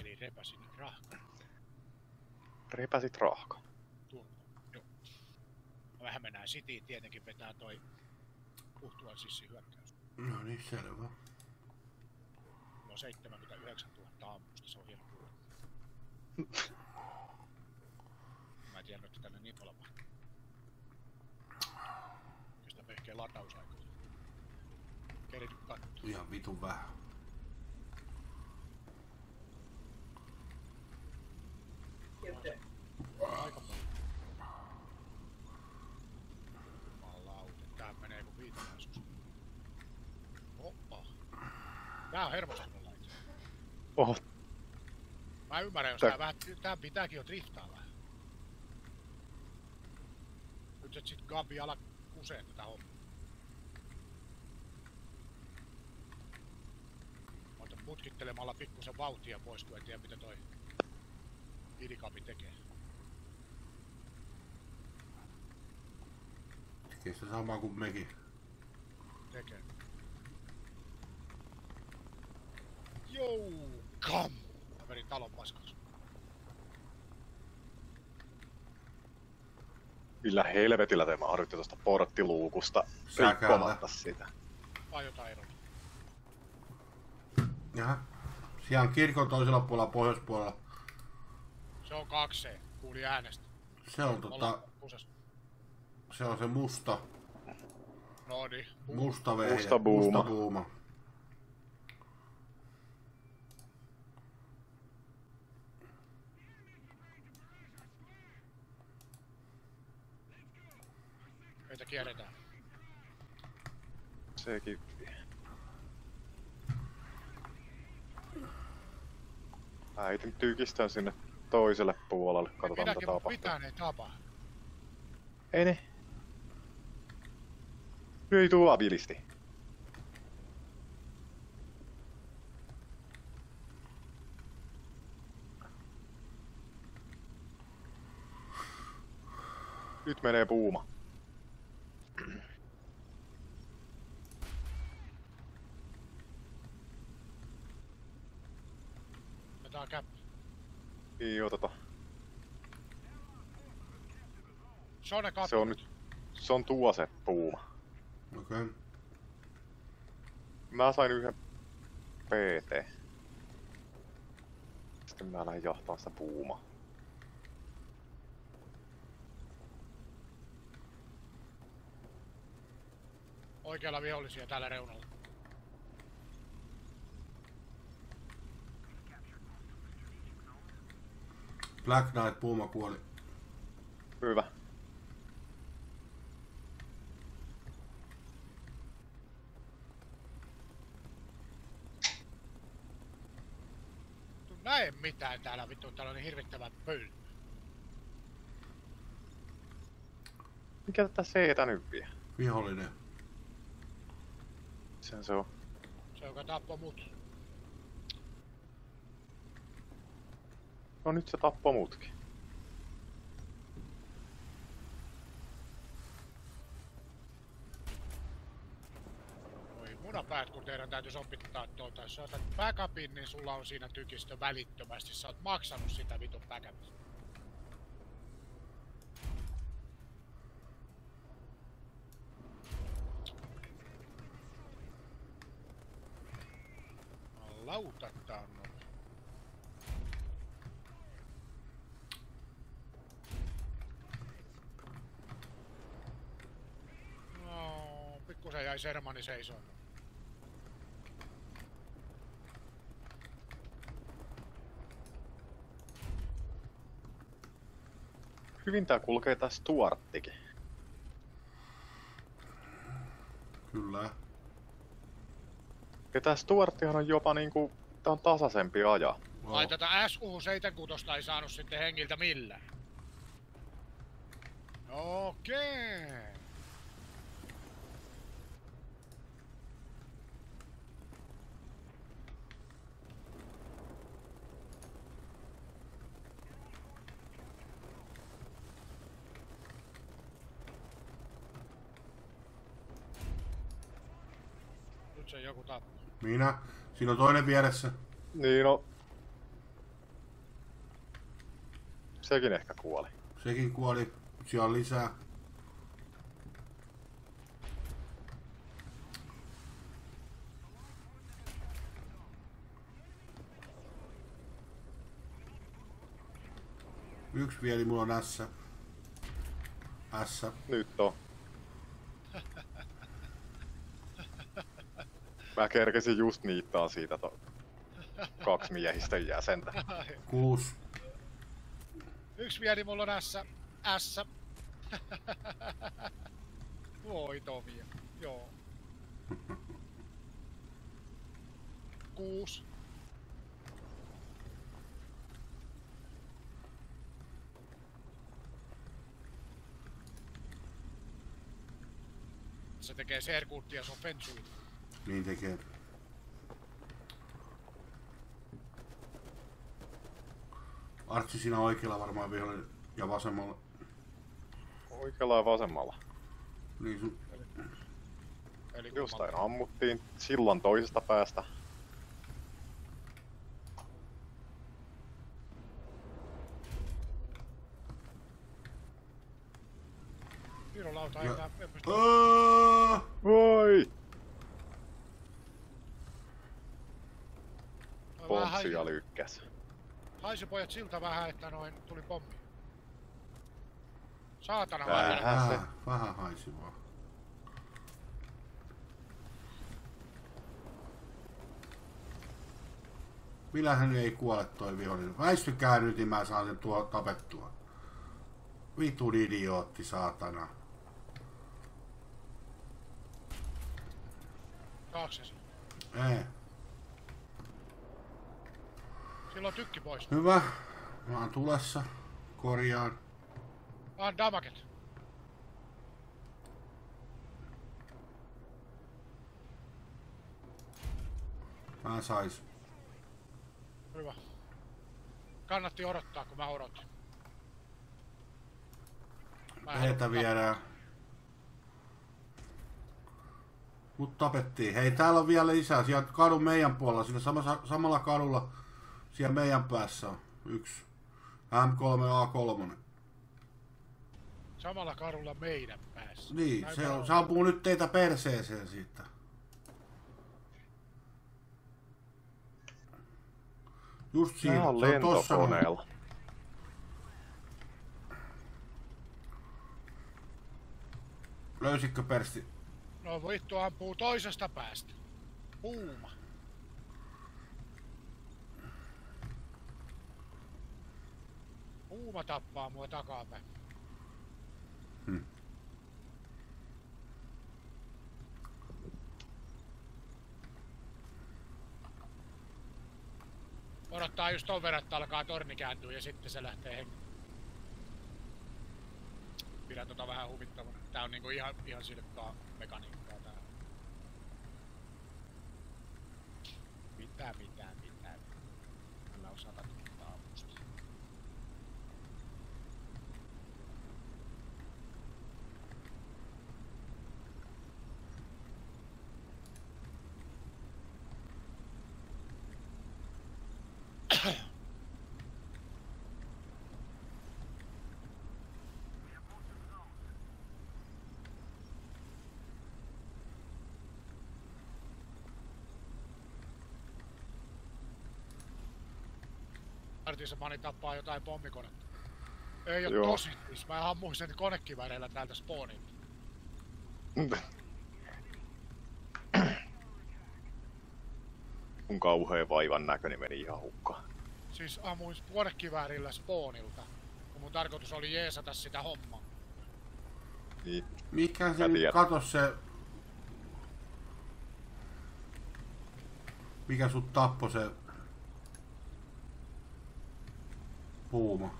Eli repäsin rahka. Repäsit rahka. Joo. Vähän mennään Cityin, tietenkin vetää toi puhtuan sissi hyökkäys. No niin, selvä. Mulla on 79 000 ammusta, se on hieno kuulla. Mä en tiedä, että tänne niin paljon. Kestä vehkeen latausaikaa. Kerit kattu. Ihan vitun vähän. Aika paljon. Jumalauta, tää menee kuin viitinäisyys. Hoppa. Tää on hermostunut laite. Oho, Mä ymmärrän, jos Tää- tää, vähän, tää pitääkin jo driftaa vähän. Nyt et sit Gabi ala kuseen tätä hommaa. Putkittelemalla pikkusen vauhtia pois, kun en tiedä mitä toi idikabi tekee. Tekee se sama kuin mekin. tekee. Jou, kam! Mä vedin talon paskaksi. millä helvetillä te mahduitte tuosta porttiluukusta Säkäällä. rikkomatta sitä. Vai jotain eroa. Jaha. Siellä on kirkon toisella puolella, pohjoispuolella. Se on 2 kuuli äänestä. Se on tota, se on se musta, No niin, musta vehje. Musta buuma. Musta buuma. meitä kierretään. Sekin. Mä heitin tykistän sinne toiselle puolelle. Katsotaan mitä tapahtuu. mitään ei tapahdu. Ei ne. Nyt ei tuu abilisti. Nyt menee puuma. Otetaan käppi. Joo, tota. Se on ne katto. Se on nyt... Se on tuo se puuma. Okei. Okay. Mä sain yhden PT. Sitten mä lähdin jahtaan sitä puumaa. Oikealla vihollisia täällä reunalla. Black Knight puuma kuoli. Hyvä. Tuu näe mitään täällä vittu, täällä on niin hirvittävä pöly. Mikä tätä seetä nyt vie? Vihollinen. Sen se on. Se joka tappoi mut. No nyt se tappoi mutkin. Oi munapäät, kun teidän täytyisi opittaa tuota. Jos sä backupin, niin sulla on siinä tykistö välittömästi. Sä oot maksanut sitä vitun backupista. Lauta tää on nopea. No, Sermani seisoon. Hyvin tää kulkee tää Stuarttikin. Kyllä. Ja tää Stuarttihan on jopa niinku... Tää on tasaisempi ajaa. Oh. Ai tätä SU76 ei saanut sitten hengiltä millään. Okei. Se joku tappaa. Minä. Siinä on toinen vieressä. Niin no... Sekin ehkä kuoli. Sekin kuoli. Siellä on lisää. Yksi vielä, mulla on S. S. Nyt on. Mä kerkesin just niittaa siitä to... kaksi miehistön jäsentä. Kuusi. Yksi vieni mulla on S. S. Voi Tovia. Joo. Kuus. Se tekee serkuuttia, se on fensui. Niin tekee. Artsi siinä oikealla varmaan vihollinen ja vasemmalla. Oikealla ja vasemmalla. Niin sun... Eli Jostain kummalla. ammuttiin sillan toisesta päästä. Virolauta Ja- ei tää... en pysty- Aaaa! Voi! Haisi- lykkäs. Haisi pojat siltä vähän, että noin tuli pommi. Saatana Vähän. vähän. Vähän se. Vähän, vähän haisi vaan. Millähän ei kuole toi vihollinen? Väistykää nyt, niin mä saan sen tuo tapettua. Vitun idiootti, saatana. Kaaksesi. Ei. Silloin tykki pois. Hyvä. Mä oon tulessa. Korjaan. Vaan damaget. Mä sais. Hyvä. Kannatti odottaa, kun mä odotin. Mä Heitä viedään. Mut tapettiin. Hei, täällä on vielä lisää. Siellä kadun meidän puolella, siinä samassa, samalla kadulla, siellä meidän päässä on yksi. M3A3. tappaa. Samalla kadulla meidän päässä. Niin, Näin se, on, se ampuu nyt teitä perseeseen siitä. Just siinä. On se on tossa. Löysitkö persti? No vittu ampuu toisesta päästä. Puuma. Puuma tappaa mua takapäin. Hmm. Odottaa just ton verran, että alkaa torni kääntyä ja sitten se lähtee henki. Pidän tota vähän huvittavana. Tää on niinku ihan, ihan silkkaa mekaniikkaa tää. Mitä, mitä. Tällä on sata tuntia aamusta. Artisamani tappaa jotain pommikonetta. Ei oo tosi, mä ammuin sen konekivääreillä täältä spawnilta. Kun kauhea vaivan näköni meni ihan hukkaan. Siis ammuin konekiväärillä spawnilta. Kun mun tarkoitus oli jeesata sitä hommaa. Niin, Mikä se nyt se... Mikä sut tappo se... Puuma.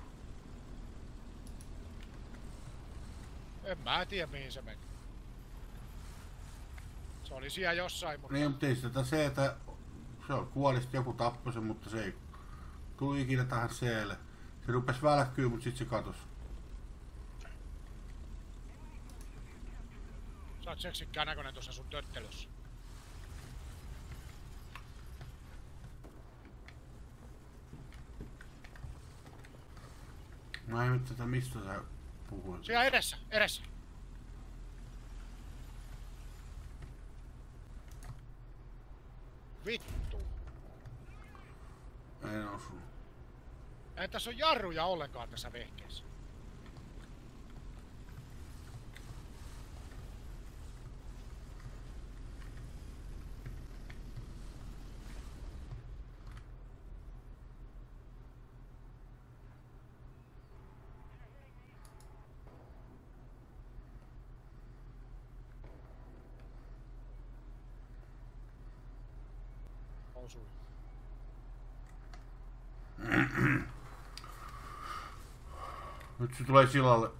En mä tiedä mihin se meni. Se oli siellä jossain, mutta Niin, mutta ei sitä se, että se on kuolista joku tappoi sen, mutta se ei tuli ikinä tähän seelle. Se rupes välkkyy, mutta sit se katos. Sä oot seksikkään näkönen tuossa sun töttelössä. No Mä en nyt tätä mistä sä puhuit. Siellä edessä, edessä. Vittu. Tässä on jarruja ollenkaan tässä vehkeessä. Osui. Nyt se tulee sillalle.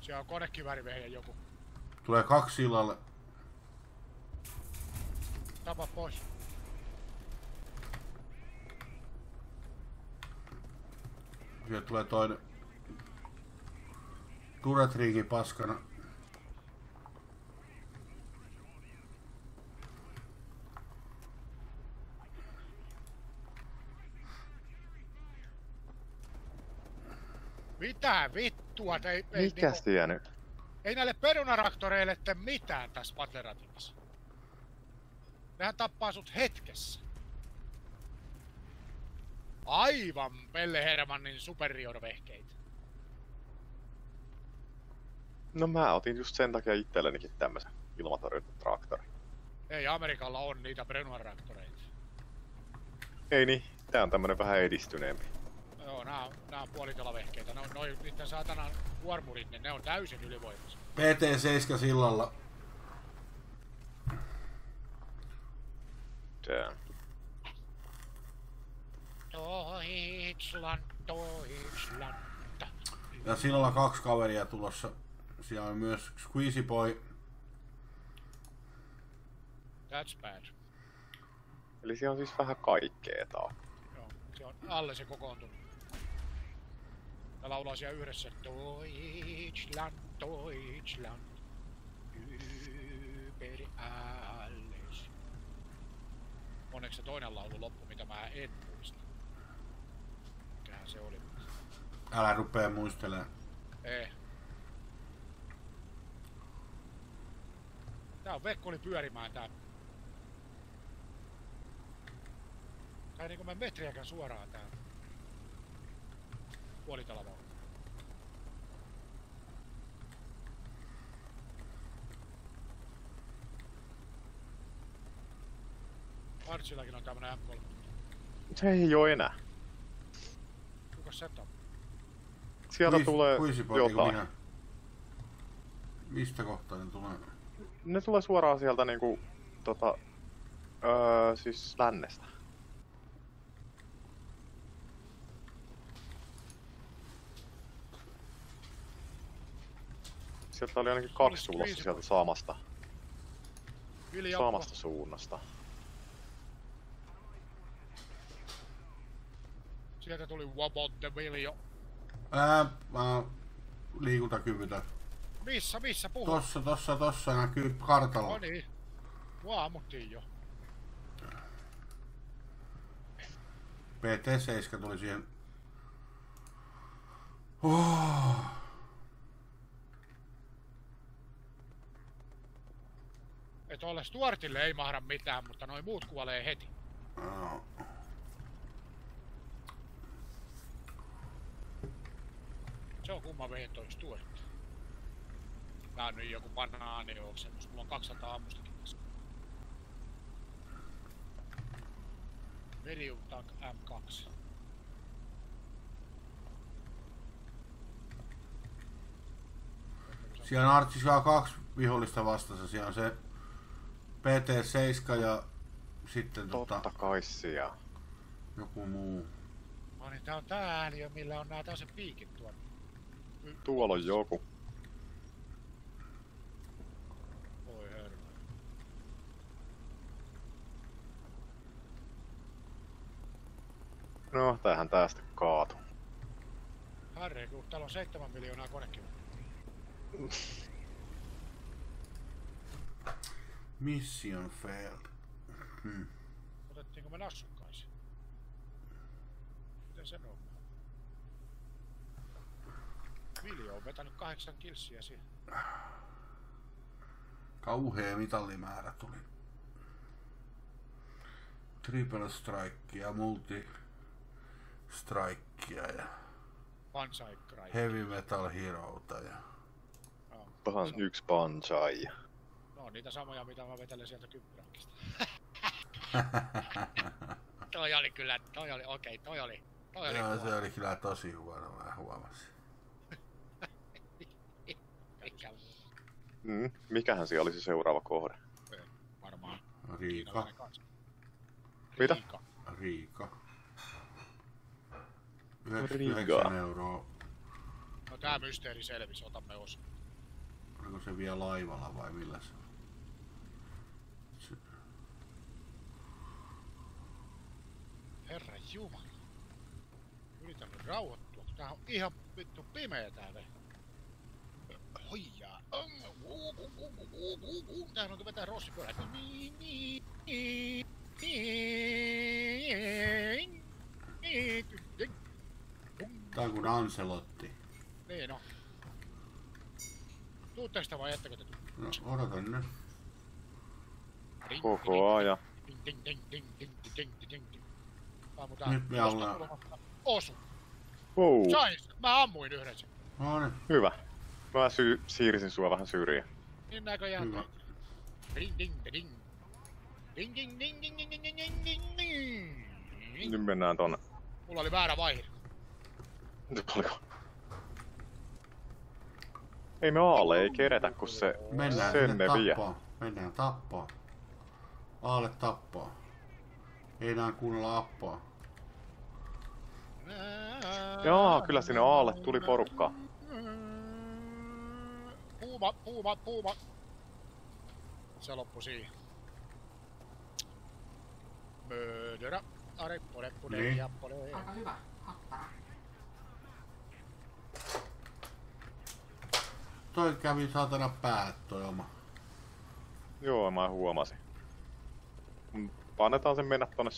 Siellä on konekiväärivehje joku. Tulee kaksi sillalle. Tapa pois. Sieltä tulee toinen. Turetriingi paskana. Mitä vittua? Ei, ei, Mikä niinku, nyt? ei näille perunaraktoreille tee mitään tässä Battleratissa. Nehän tappaa sut hetkessä. Aivan Pelle Hermannin superiorvehkeitä. No mä otin just sen takia itsellenikin tämmösen ilmatorjuntatraktorin. Ei Amerikalla on niitä perunaraktoreita. Ei niin, tää on tämmönen vähän edistyneempi. Joo, nää on, nää on puolitelavehkeitä. Ne on noin niiden saatanan kuormurit, niin ne on täysin ylivoimaisia. PT7 sillalla. Se Deutschland, Deutschland. Ja sillalla kaksi kaveria tulossa. Siellä on myös Squeezy Boy. That's bad. Eli siellä on siis vähän kaikkea taas. Joo, se on alle se kokoontunut. Ja laulaa siellä yhdessä Deutschland, Deutschland. Über alles. Onneksi se toinen laulu loppu, mitä mä en muista. Mikähän se oli? Älä rupee muistelemaan. Ei. Tää on vekkuli pyörimään tää. Tää ei niinku mä metriäkään suoraan tää. Puolitalavauva. Archillakin on tämmönen M3. Se ei oo enää. Kukas se on? Sieltä Squeezy- tulee jotain. minä. Mistä kohtaa ne tulee? Ne tulee suoraan sieltä niinku, tota, öö, siis lännestä. Sieltä oli ainakin kaksi tulossa sieltä samasta, samasta suunnasta. Sieltä tuli Wabot the Viljo. Ää, mä liikuntakyvytön. Missä, missä puhut? Tossa, tossa, tossa näkyy kartalla. No niin. Mua ammuttiin jo. PT7 tuli siihen. Oh. Et ole Stuartille ei mahda mitään, mutta noin muut kuolee heti. Se on kumma vehen toi Stuart. Tää on nyt joku banaanioksennus. Mulla on 200 ammustakin tässä. Medium Tank M2. Siellä on Artsissa kaksi vihollista vastassa. Siellä on se PT7 ja sitten tota, Totta kai siellä. joku muu. No niin, tää on tää ääliö, millä on nää se piikit tuonne. Tuolla on joku. Voi herra. No, tämähän tästä kaatu. Harri, kun täällä on 7 miljoonaa konekin. Mission failed. Hmm. Otettiinko me nassukkaisiin? Miten se on? Viljo on vetänyt kahdeksan kilssiä siihen. Kauhea mitallimäärä tuli. Triple strike ja multi strikea ja Banzai heavy metal heroota ja Joo. Tahan yksi banjai. No niitä samoja, mitä mä vetelen sieltä kymppiränkistä. toi oli kyllä, toi oli, okei, okay, toi oli, toi oli Joo, se oli kyllä tosi huono, mä huomasin. Eikä Mm, mikähän siellä oli se seuraava kohde? varmaan Riika, kiinalainen kanssa. Mitä? Riika. Riika. Riika. 99 euroa. No tää mysteeri selvisi, otamme osa. Oliko se vielä laivalla vai millä se? se Herra Jumala. Yritän rauhoittua, kun tää on ihan vittu pimeä täällä. Hoijaa. Tähän on vetää rossipyörät. Tää on kuin Anselotti. Niin on. Tuu tästä vai jättäkö te No odotan nyt. Koko ajan. Ding, ding, ding, ding, ding, ding, ding, ding ding. Ammutaan. Nyt me ollaan-. Osu. Wow, Sais. Mä ammuin yhden sen. No niin, hyvä. Mä sy- siirsin sua vähän syrjään. Niin näköjään Hyvä. Ding, ding, ding. Ding, ding, ding, ding, ding, ding, ding, ding, ding, ding. Nyt mennään tonne. Mulla oli väärä vaihe. Nyt oliko? Ei me aalle ei keretä, kun se mennään sen ne vie. tappaa. Mennään tappaa. Aalle tappaa. Ei nää kuunnella appaa. Jaa, kyllä sinne aalle tuli porukkaa. Puuma, puuma, puuma. Se loppui siihen. Möödörä. Are, pole, pole, Niin. ja pole. Aika hyvä. Hattara. Toi kävi saatana päät toi oma. Joo, mä huomasin. Annetaan sen mennä tonne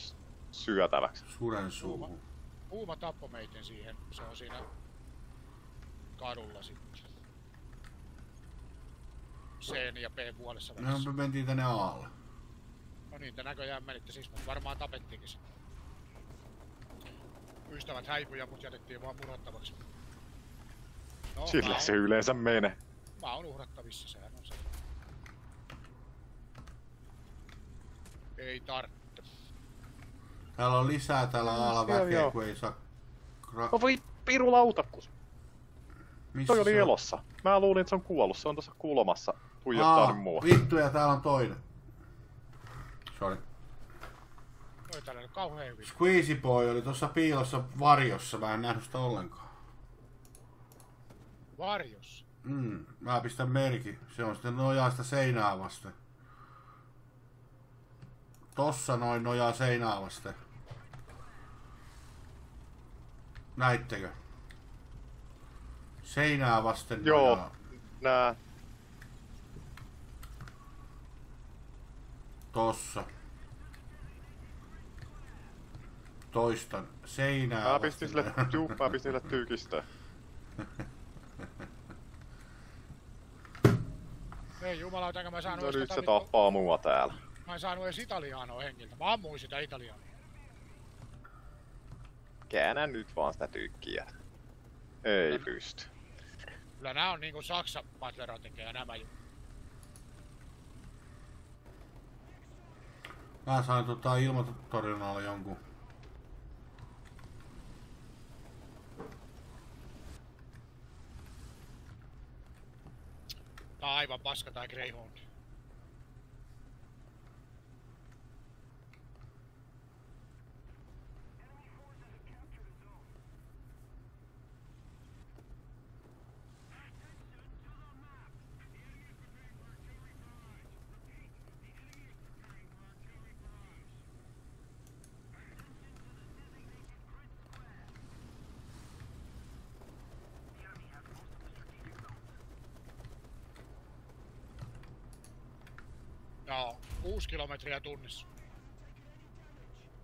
syötäväksi. Suren suuhun. Puuma tappoi meitä siihen. Se on siinä kadulla sitten. C ja B puolessa No välissä. me mentiin tänne aalle. No niin, te näköjään menitte siis, mutta varmaan tapettiinkin sitten. Ystävät häipyi ja mut jätettiin vaan murhattavaksi. No, oon, se yleensä menee. mä oon uhrattavissa, sehän on se. Ei tarvitse. Täällä on lisää täällä aalla Joo, väkeä, joo. kun ei saa... Ra- No voi piru lautakus. Missä Toi oli se on? elossa. Mä luulin, että se on kuollut. Se on tuossa kulmassa. Tuijottaa Aa, nyt mua. vittu ja täällä on toinen. Sorry. Oi täällä on kauhean hyvin. Squeezy Boy oli tuossa piilossa varjossa, mä en nähnyt sitä ollenkaan. Varjossa. Mm, mä pistän merki. Se on sitten nojaa sitä seinää vasten. Tossa noin nojaa seinää vasten. Näittekö? Seinää vasten Joo. nojaa. Nää. Tossa. Toistan. Seinää Mä pistin sille, juu, mä pistin sille tykistöön. Ei jumalauta, enkä mä saanut No nyt se tappaa mua täällä. Mä en saanut edes italianoa hengiltä. Mä ammuin sitä italianoa. Käännä nyt vaan sitä tykkiä. Ei pysty. Kyllä nää on niinku Saksa Butleron tekee nämä ju- Mä sain tota ilmatorjunnalla jonkun. Tää on aivan paska tää Greyhound. Joo, kuusi kilometriä tunnissa.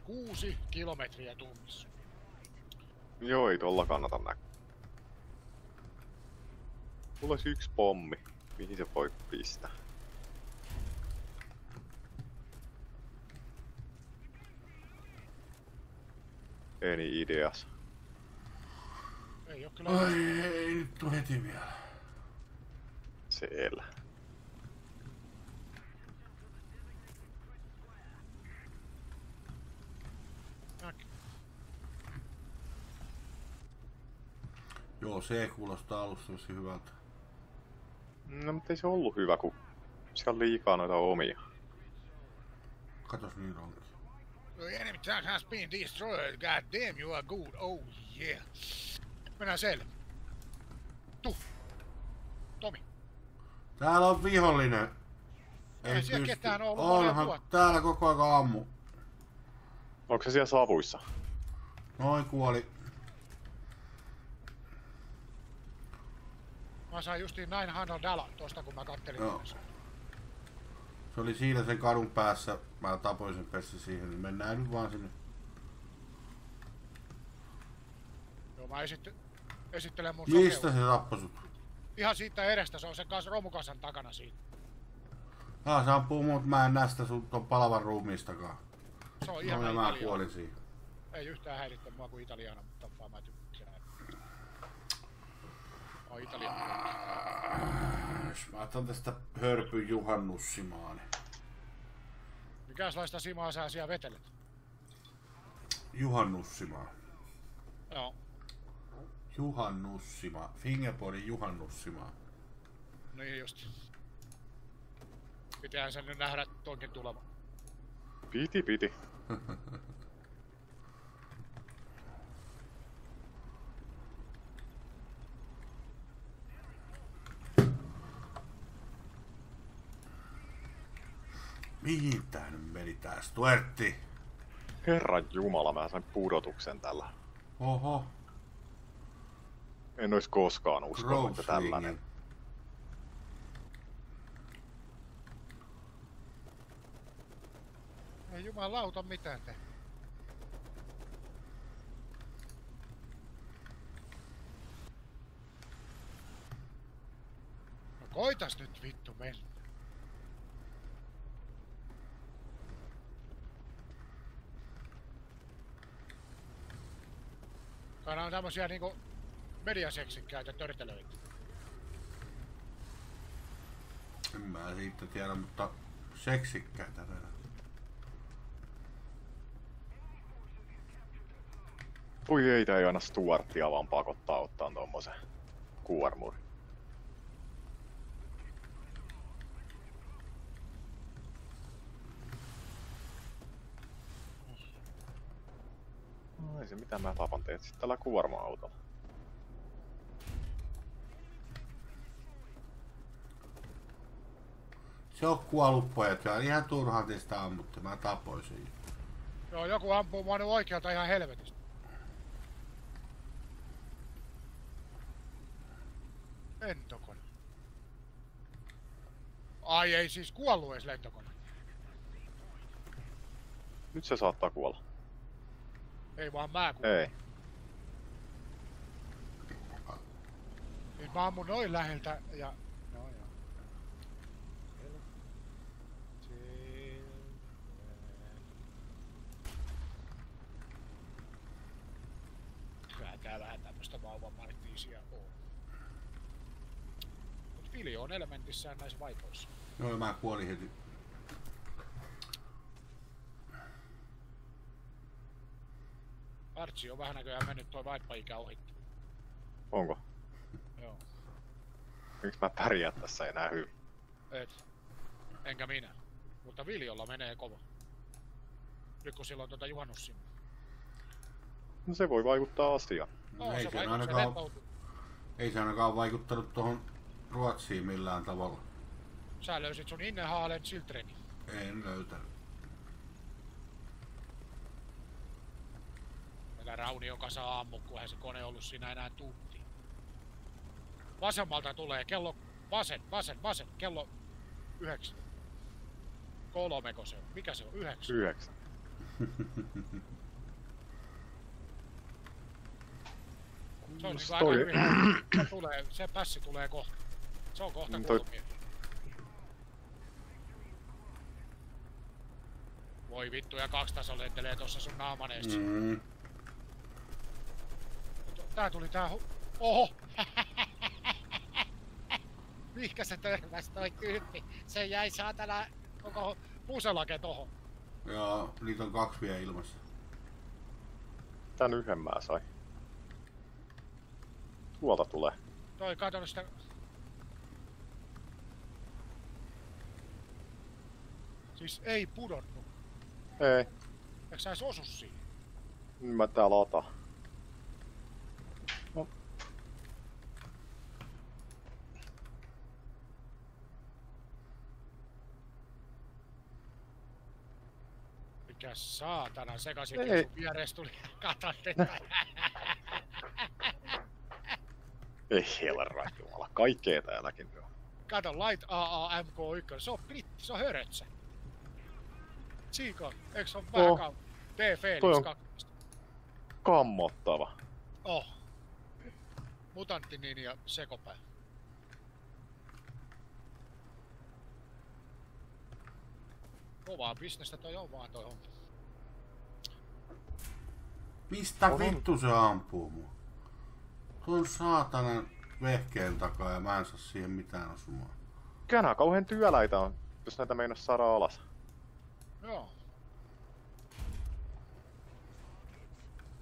Kuusi kilometriä tunnissa. Joo, ei tolla kannata näkyä. Mulla olisi yksi pommi. Mihin se voi pistää? Eni ideas. Ei oo kyllä... Ai ei nyt tuu heti vielä. Siellä. Joo, se kuulostaa alusta tosi hyvältä. No mutta ei se ollut hyvä, kun siellä on liikaa noita omia. Katos niin onkin. The enemy tank has been destroyed. God damn, you are good. Oh yeah. Mennään siellä. Tu. Tomi. Täällä on vihollinen. Ei siellä ketään ollut Onhan täällä koko ajan ammu. Onko se siellä savuissa? Noin kuoli. Mä sain justiin 900 dollar tosta kun mä kattelin. Joo. tässä. Se oli siinä sen kadun päässä. Mä tapoin sen pessi siihen, niin mennään nyt vaan sinne. Joo, mä esitte, esittelen mun Mistä sokeuden. se tappoi sut? Ihan siitä edestä, se on sen kanssa romukasan takana siitä. Ah, se ampuu mut, mä en nästä sun ton palavan ruumiistakaan. Se on No ihan ja mä kuolin siihen. Ei yhtään häiritse mua kuin italiana, mutta vaan mä tykkään. On italiana. Jos mä otan tästä hörpyn juhannussimaani. Mikäslaista simaa sä siellä vetelet? Juhannussimaa. Joo, Juhannussima. Fingerboardin juhannussimaa. niin just. Pitäähän sen nyt nähdä toinkin tuleva. Piti, piti. Mihin tää nyt meni tää Stuartti? Herran jumala, mä sain pudotuksen tällä. Oho. En ois koskaan uskonut, että tällainen. Ei jumalauta mitään te. No koitas nyt vittu mennä. Nää on tämmösiä niinku mediaseksikkäitä törtelöitä. En mä siitä tiedä, mutta seksikkäitä on. Voi ei, tää ei aina Stuartia vaan pakottaa ottaa tommosen kuormuri. Se mitään, mä tapan teet sit tällä kuorma-autolla. Se on kuollut pojat ja ihan turhaan te sitä ammutte. Mä tapoin sen. Joo, joku ampuu mua nyt oikealta ihan helvetistä. Lentokone. Ai ei siis kuollut edes lentokone. Nyt se saattaa kuolla. Ei vaan mä kuollut. Ei. Nyt mä ammun noin läheltä ja... Joo joo. Kyllä tää vähän tämmöstä vauvan marktiisia on. Mut Viljo on elementissään näissä vaipoissa. Joo, mä kuolin heti. Artsi on vähän näköjään mennyt toi vaippa-ikä ohi. Onko? Joo. Miksi mä pärjää tässä enää hyvin? Et. Enkä minä. Mutta Viljolla menee kova. Nyt kun silloin tuota juhannussin. No se voi vaikuttaa asiaan. No, ei, se se vaikuttaa, se ainakaan, rentoutuu. ei se ainakaan vaikuttanut tuohon Ruotsiin millään tavalla. Sä löysit sun Innehaalen Siltreni. En löytänyt. Meillä Raunion kanssa ammu, kun eihän se kone ollut siinä enää tunti. Vasemmalta tulee kello... Vasen, vasen, vasen, kello... Yhdeksän. Kolmeko se on? Mikä se on? Yhdeksän. Yhdeksän. Se on aika toi-. Se tulee, se pässi tulee kohta. Se on kohta Mm, toi- kuultu mies. Voi vittu, ja kaksi tasoa lentelee tossa sun naaman. Mm. Mm. Tää tuli tää... hu- Oho! Mihinkä se törmäs toi tyyppi? Se jäi saatana koko puselake tohon. Ja niitä on kaksi vielä ilmassa. Tän yhden mä sain. Tuolta tulee. Toi kato sitä... Siis ei pudonnut. Ei, Eikö sä edes osu siihen? mä täällä otan. Mikä saatana sekaisin sun vieressä tuli tätä. ei helra jumala. Kaikkea täälläkin on. Kato, Light AAMK1, se on britti, se on hörötsä. Siiko, eikö se on vähän Oo. kauan? D. Felix Toi on- 2. Kammottava. Oh. Mutantti niin ja sekopää. Kovaa bisnestä toi on vaan toi homma. Mistä On, on. vittu se ampuu mua? Tuon saatanan vehkeen takaa ja mä en saa siihen mitään osumaan. Känä kauhean työläitä on, jos näitä meinas saada alas. Joo.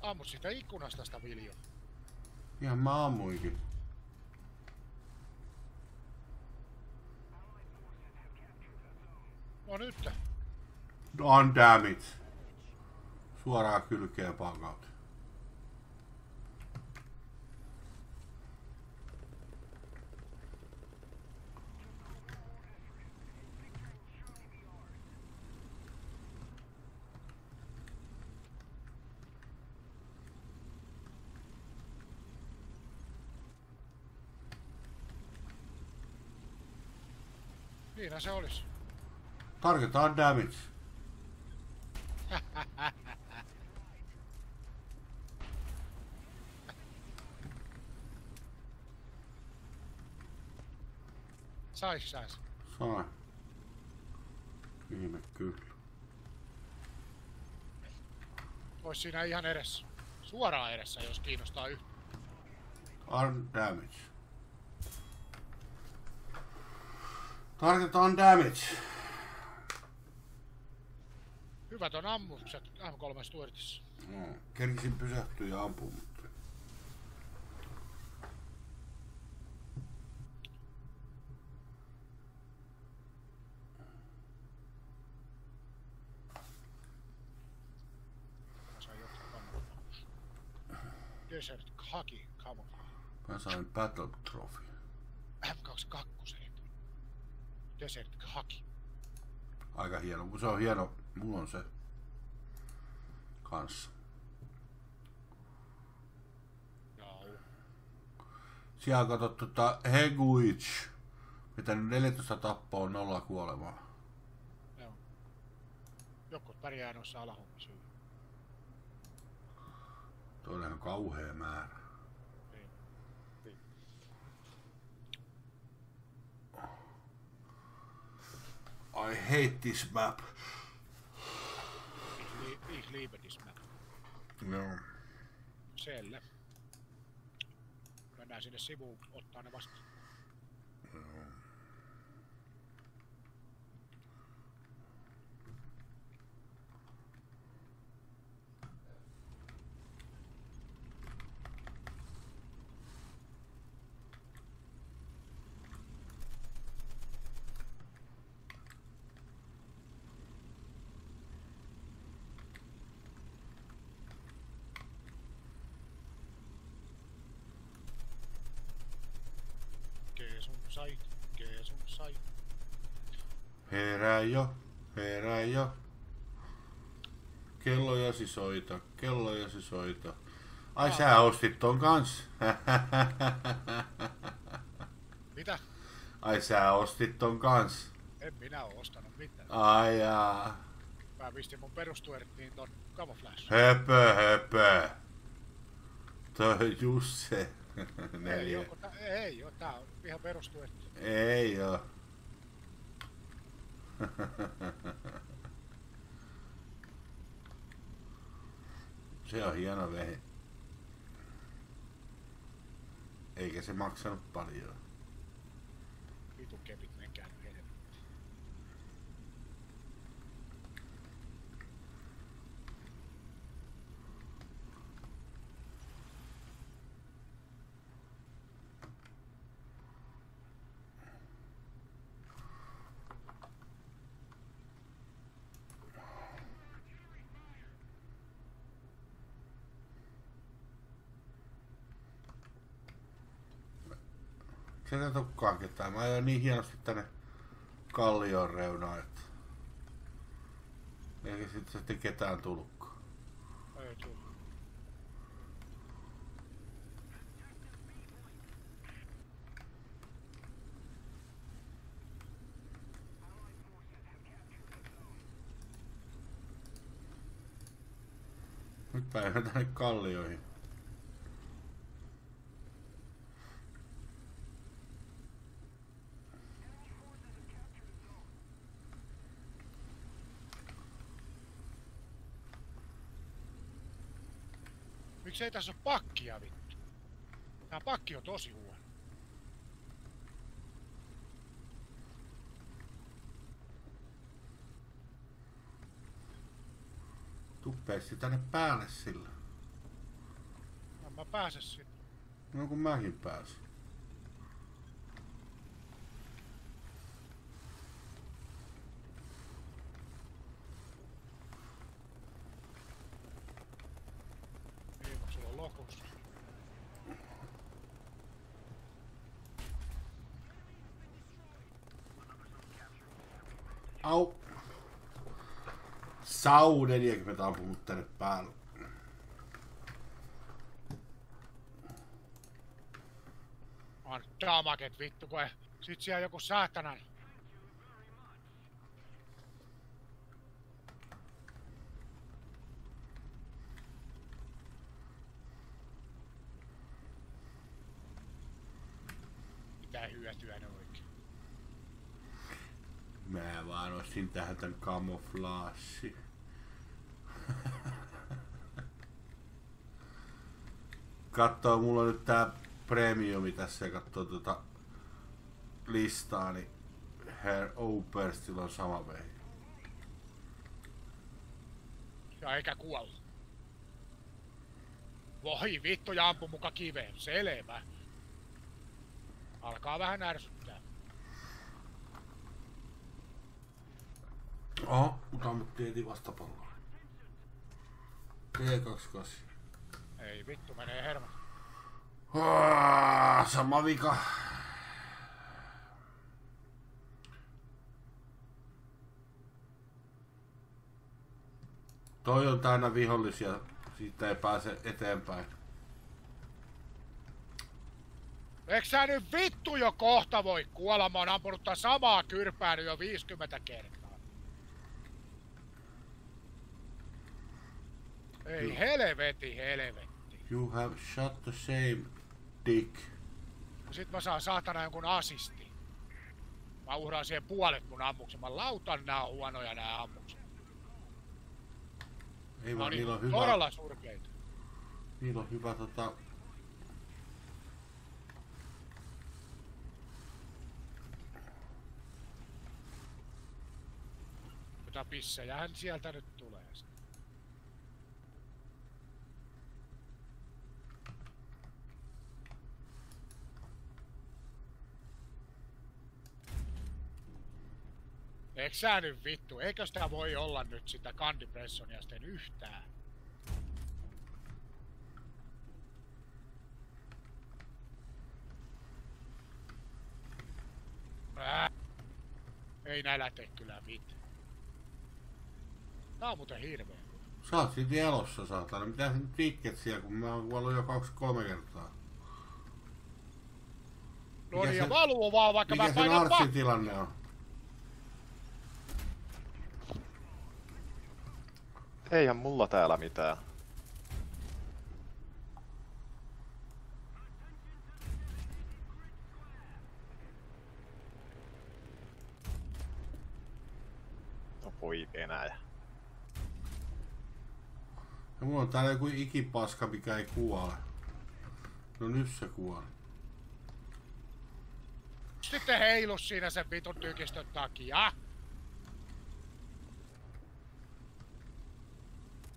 Ammut sitä ikkunasta sitä Viljo. Ihan mä ammuinkin. No nyt. On damn it. Suoraan kylkeen pakaut. Niinhän se olisi. Target on damage. Sais sais. Sai. Ihme kyllä. Ois siinä ihan edessä. Suoraan edessä, jos kiinnostaa yhtä. On damage. Target on damage. Hyvät on ammukset M3 Stuartissa. No, kerkisin pysähtyä ja ampua, mutta... Desert Haki Camouflage. Mä sain Battle Trophy. M22. Desert Haki. Aika hieno, kun se on hieno. Mulla on se kanssa. Joo. Siellä katsottu tota Heguich. Pitänyt 14 tappoa, nolla kuolemaa. Joo. Jotkut pärjää noissa alahommissa hyvin. Toinen on kauhea määrä. Niin. Niin. I hate this map. Ich, lie- ich liebe this map. Joo. Selle. Mennään sinne sivuun ottaa ne vastaan. Keesun sai, keesun sai. Herää jo, herää jo. Kellojasi soita, kellojasi soita. Ai sä ostit ton kans? Mitä? Ai sä ostit ton kans? En minä oo ostanut mitään. Ai jaa. Mä pistin mun perustuerttiin ton camouflage. Höpö, höpö. Toi on just se. Ei Neljä. oo, ei oo, tää on ihan perustuettu. Ei oo. Se on hieno vehi. Eikä se maksanut paljon. Vitun kepit menkää ei tukkaan ketään. Mä ajoin niin hienosti tänne kallion reunaan, että... Eikä sit sitten ketään tullutkaan. Ei tuu. Nyt päivän tänne kallioihin. Miksei tässä oo pakkia vittu? Tää pakki on tosi huono. Tuppeesti tänne päälle sillä. En mä pääse sinne. No kun mäkin pääsin. Niin, kun sulla on lokus. Au. Sau 40 ampunut tänne päälle. On damaget vittu, kun ei- sit siellä joku saatanan. Mitä hyötyä ne oikein? Mä vaan ostin tähän tän kamuflaassi. Kattoo, mulla on nyt tää premiumi tässä ja kattoo tuota listaa, niin Herr Oberstilla on sama vei. Ja eikä kuolla. Voi vittu ja ampu muka kiveen, selvä. Alkaa vähän ärsyttää. Oho, mutta ammuttiin heti vastapalloa. T28. Ei vittu, menee hermo. Ah, sama vika. Toi on täynnä vihollisia, siitä ei pääse eteenpäin. Eikö sä nyt vittu jo kohta voi kuolla? Mä oon ampunut samaa kyrpää jo 50 kertaa. Ei helveti, helvetti. You have shot the same dick. Sit mä saan saatana jonkun asisti. Mä uhraan siihen puolet mun ammuksen. Mä lautan nää on huonoja nää ammukset. Ei vaan, niillä on hyvä, todella surkeita. niillä on hyvä tota... Mutta pissejähän sieltä nyt tulee. Eikö sä nyt vittu? Eikö sitä voi olla nyt sitä kandipressonia sitten yhtään? Ää. Ei näillä tee kyllä mitään. Tää on muuten hirveä. Sä oot silti elossa, saatana. Mitä sä nyt viikket siellä, kun mä oon kuollut jo kaksi kolme kertaa. No Mikä niin, ja valuu vaan, vaikka Mikä mä sen painan Artsin pa- tilanne on? Eihän mulla täällä mitään. No voi Venäjä. Ja mulla on täällä joku ikipaska, mikä ei kuole. No nyt se kuoli. Sitten heilu siinä sen vitun tykistön takia.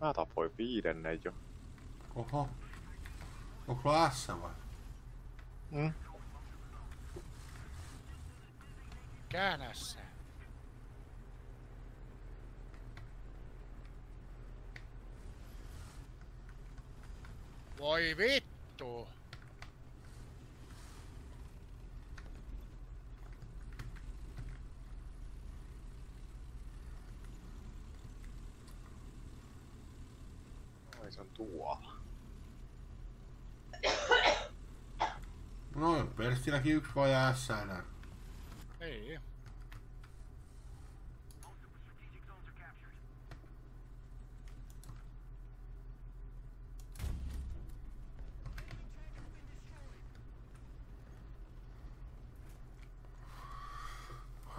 Mä tapoin viidennen jo. Oho. Onko sulla S vai? Mm. Käännässä. Voi vittu. Ai se on tuolla. No, Perstilläkin yksi voi S enää. Ei.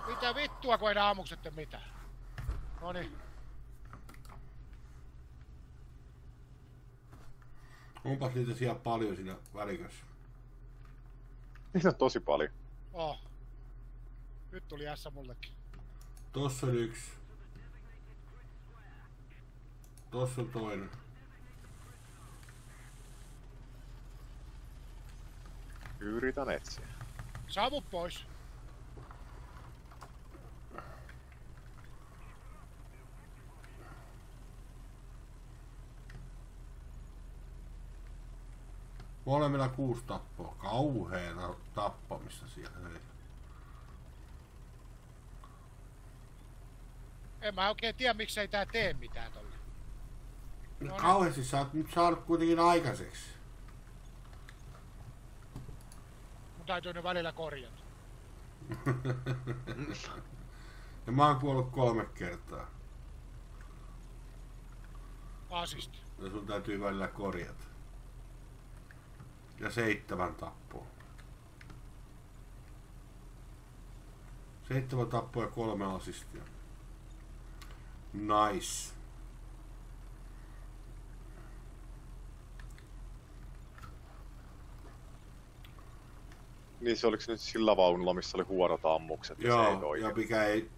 Mitä vittua, kun ei tee mitään? Noniin. Onpas niitä siellä paljon siinä välikössä. Niitä on tosi paljon. Oh. Nyt tuli S mullekin. Tossa on yksi. Tossa on toinen. Yritän etsiä. Saavu pois. Molemmilla kuusi tappoa. Kauheeta tappamista siellä. Hei. En mä oikein tiedä, miksei tää tee mitään tolle. No, niin. kauheasti sä oot nyt saanut kuitenkin aikaiseksi. Mun täytyy ne välillä korjata. Ja mä oon kuollut kolme kertaa. Asisti. Ja sun täytyy välillä korjata. Ja seitsemän tappoa. Seitsemän tappoa ja kolme asistia. Nice. Niin se oliko se nyt sillä vaunulla, missä oli huonot ammukset ja se ei Joo, toimi. ja mikä ei...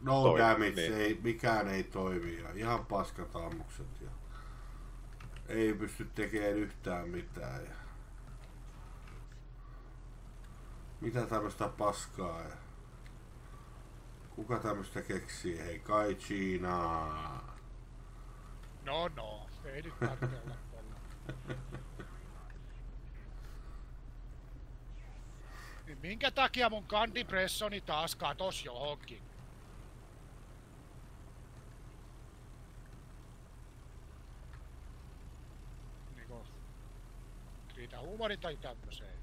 No Toimi, damage, niin. ei, mikään ei toimi ja ihan paskat ammukset ja ei pysty tekemään yhtään mitään ja mitä tämmöistä paskaa ja kuka tämmöistä keksii, hei kai Kiinaa. No no, ei nyt. Niin minkä takia mun kandipressoni taas katos johonkin? Niinku, riitä huumori tai tämmöseen.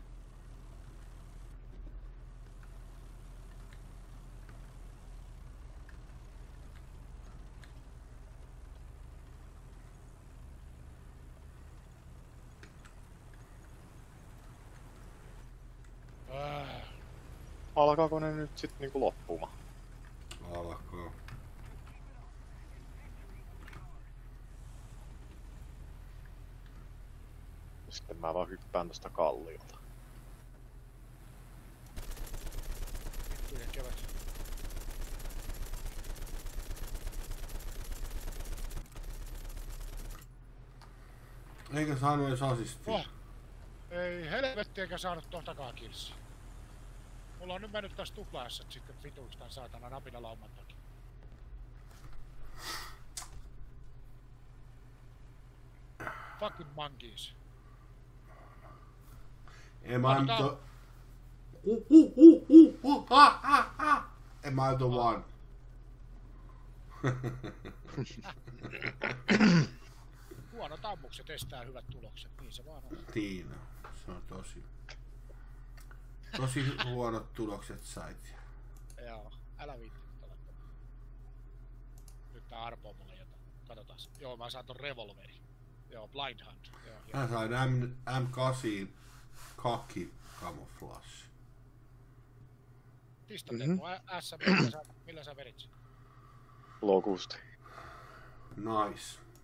Alkaako ne nyt sit niinku loppumaan? Alkaa. Sitten mä vaan hyppään tosta kalliolta. kevät. Eikä saanut edes asistia. Oh. Ei helvetti eikä saanut tohtakaan kilsiä. Mulla on nyt mennyt taas tuplaässät sitten vituiksi tän saatana napinalauman takia. Fucking monkeys. Am I Otetaan- the... Uh, uh, uh, uh, uh, ah, ah, ah. Am I the one? Huonot ammukset estää hyvät tulokset, niin se vaan on. Tiina, se on tosi... Tosi huonot tulokset sait. Joo, älä viitti nyt olla. Nyt tää arpoo mulle jotain. Katsotaan. Joo, mä saan ton revolveri. Joo, blind hunt. Joo. Mä sain M, M8 kaki camouflage. Pistä mm-hmm. S, millä sä, millä sä verit sen? Nice.